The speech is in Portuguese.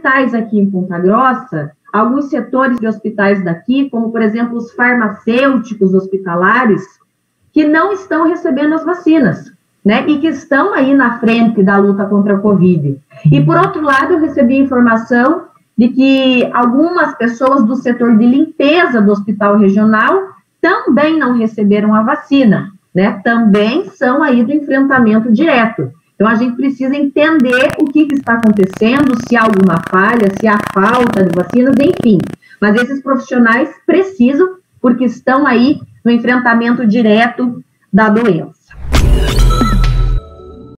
hospitais aqui em Ponta Grossa, alguns setores de hospitais daqui, como por exemplo os farmacêuticos hospitalares, que não estão recebendo as vacinas, né? E que estão aí na frente da luta contra a Covid. E por outro lado, eu recebi informação de que algumas pessoas do setor de limpeza do hospital regional também não receberam a vacina, né? Também são aí do enfrentamento direto. Então, a gente precisa entender o que, que, está acontecendo, se há alguma falha, se há falta de vacinas, enfim. Mas esses profissionais precisam, porque estão aí no enfrentamento direto da doença.